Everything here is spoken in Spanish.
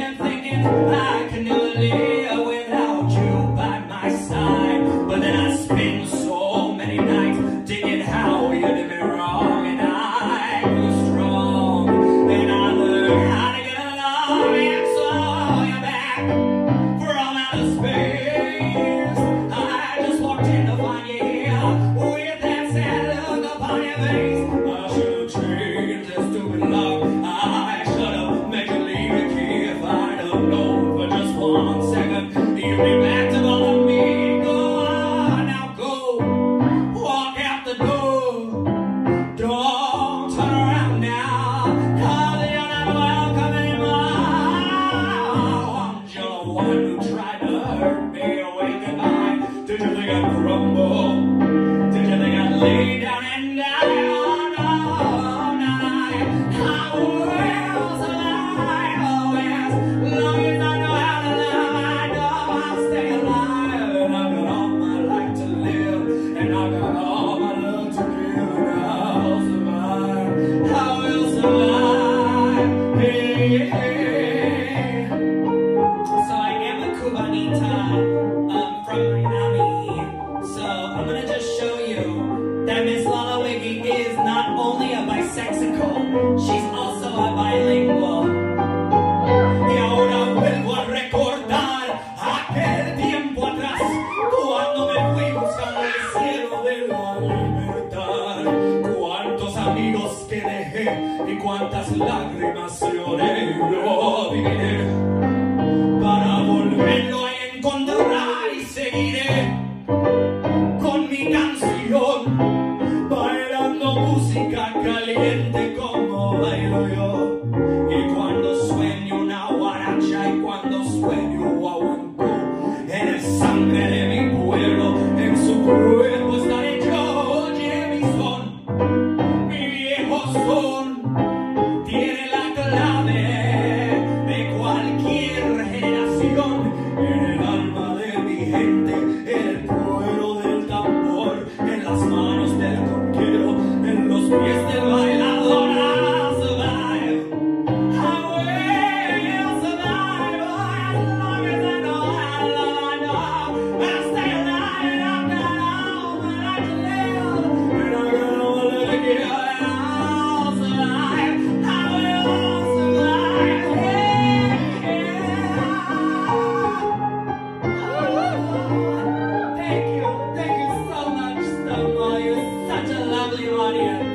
and thinking like Did you think I'd crumble? Did you think I'd lay down and? She's also a billing y ahora vuelvo a recordar aquel tiempo atrás cuando me fuimos al cielo de la libertad, cuántos amigos que dejé y cuántas lágrimas yo no viviré para volverlo a. gente como bailo yo. Y cuando sueño una guaracha y cuando sueño audience.